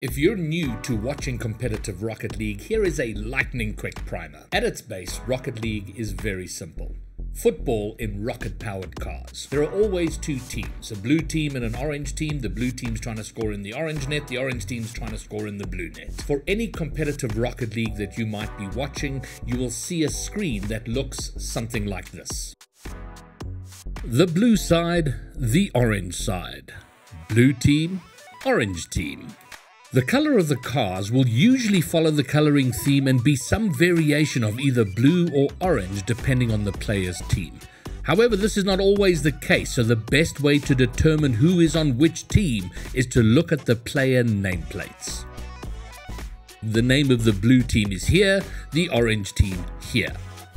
If you're new to watching competitive Rocket League, here is a lightning quick primer. At its base, Rocket League is very simple. Football in rocket powered cars. There are always two teams a blue team and an orange team. The blue team's trying to score in the orange net, the orange team's trying to score in the blue net. For any competitive Rocket League that you might be watching, you will see a screen that looks something like this. The blue side, the orange side. Blue team, orange team. The color of the cars will usually follow the coloring theme and be some variation of either blue or orange depending on the player's team. However, this is not always the case, so the best way to determine who is on which team is to look at the player nameplates. The name of the blue team is here, the orange team here.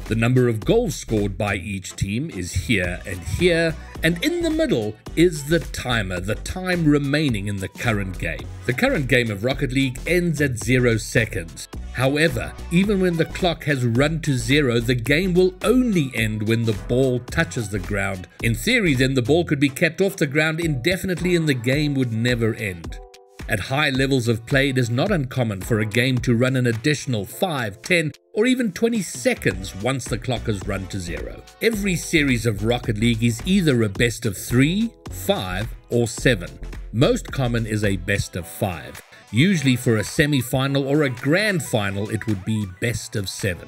The number of goals scored by each team is here and here, and in the middle is the timer, the time remaining in the current game. The current game of Rocket League ends at 0 seconds. However, even when the clock has run to zero, the game will only end when the ball touches the ground. In theory, then the ball could be kept off the ground indefinitely and the game would never end. At high levels of play, it is not uncommon for a game to run an additional 5, 10, or even 20 seconds once the clock has run to zero. Every series of Rocket League is either a best of 3, 5, or 7. Most common is a best of 5. Usually for a semi-final or a grand final, it would be best of 7.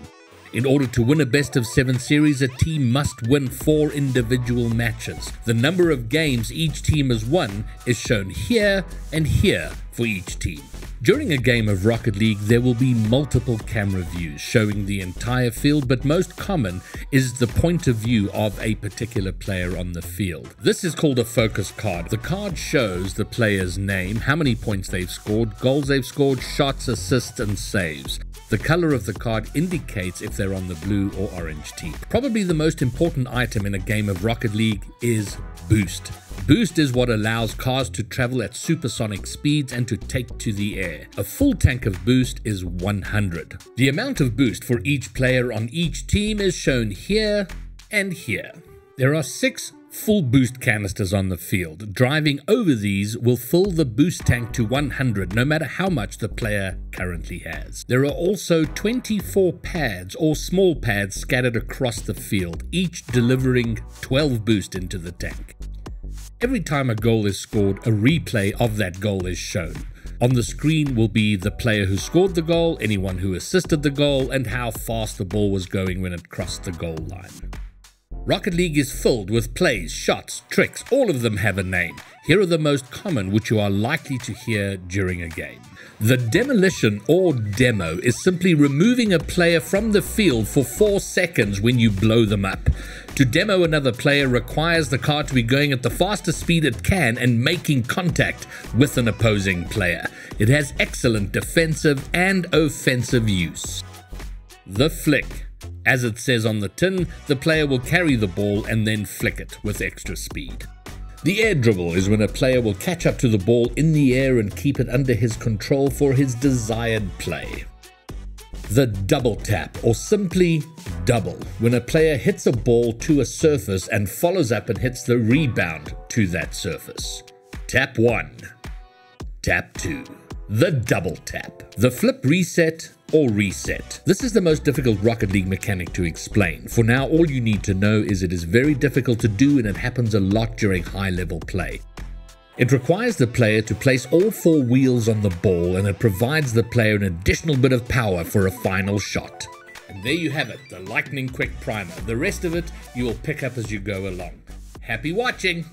In order to win a best of seven series, a team must win four individual matches. The number of games each team has won is shown here and here for each team. During a game of Rocket League, there will be multiple camera views showing the entire field, but most common is the point of view of a particular player on the field. This is called a focus card. The card shows the player's name, how many points they've scored, goals they've scored, shots, assists, and saves. The color of the card indicates if they're on the blue or orange team. Probably the most important item in a game of Rocket League is Boost. Boost is what allows cars to travel at supersonic speeds and to take to the air. A full tank of boost is 100. The amount of boost for each player on each team is shown here and here. There are six full boost canisters on the field. Driving over these will fill the boost tank to 100 no matter how much the player currently has. There are also 24 pads or small pads scattered across the field, each delivering 12 boost into the tank. Every time a goal is scored, a replay of that goal is shown. On the screen will be the player who scored the goal, anyone who assisted the goal, and how fast the ball was going when it crossed the goal line. Rocket League is filled with plays, shots, tricks, all of them have a name. Here are the most common which you are likely to hear during a game. The demolition or demo is simply removing a player from the field for 4 seconds when you blow them up. To demo another player requires the car to be going at the fastest speed it can and making contact with an opposing player. It has excellent defensive and offensive use. The flick as it says on the tin, the player will carry the ball and then flick it with extra speed. The air dribble is when a player will catch up to the ball in the air and keep it under his control for his desired play. The double tap, or simply double, when a player hits a ball to a surface and follows up and hits the rebound to that surface. Tap 1. Tap 2. The double tap. The flip reset or reset. This is the most difficult Rocket League mechanic to explain. For now, all you need to know is it is very difficult to do and it happens a lot during high level play. It requires the player to place all four wheels on the ball and it provides the player an additional bit of power for a final shot. And there you have it, the lightning quick primer. The rest of it you will pick up as you go along. Happy watching!